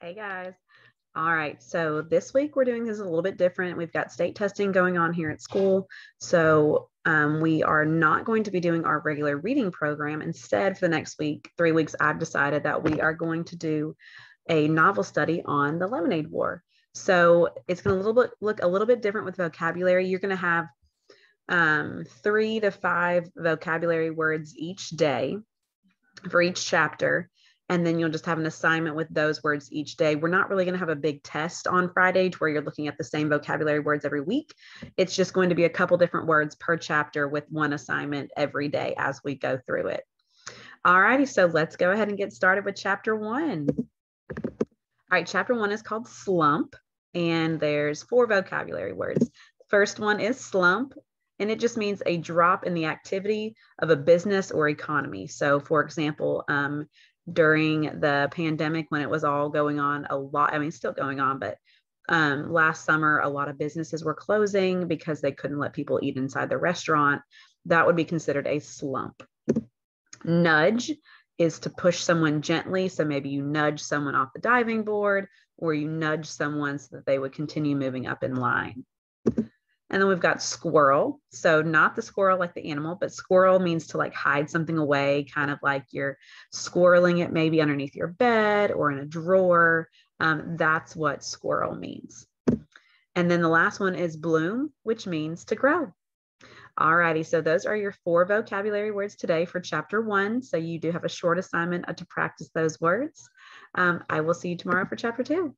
Hey guys. All right, so this week we're doing this a little bit different. We've got state testing going on here at school. So um, we are not going to be doing our regular reading program. Instead, for the next week, three weeks, I've decided that we are going to do a novel study on the Lemonade War. So it's going to look a little bit different with vocabulary. You're going to have um, three to five vocabulary words each day for each chapter and then you'll just have an assignment with those words each day. We're not really going to have a big test on Friday where you're looking at the same vocabulary words every week. It's just going to be a couple different words per chapter with one assignment every day as we go through it. All righty, so let's go ahead and get started with chapter one. All right, chapter one is called slump, and there's four vocabulary words. First one is slump, and it just means a drop in the activity of a business or economy. So, for example, um, during the pandemic when it was all going on a lot. I mean, still going on, but um, last summer, a lot of businesses were closing because they couldn't let people eat inside the restaurant. That would be considered a slump. Nudge is to push someone gently. So maybe you nudge someone off the diving board or you nudge someone so that they would continue moving up in line. And then we've got squirrel. So not the squirrel like the animal, but squirrel means to like hide something away, kind of like you're squirreling it maybe underneath your bed or in a drawer. Um, that's what squirrel means. And then the last one is bloom, which means to grow. Alrighty, so those are your four vocabulary words today for chapter one. So you do have a short assignment to practice those words. Um, I will see you tomorrow for chapter two.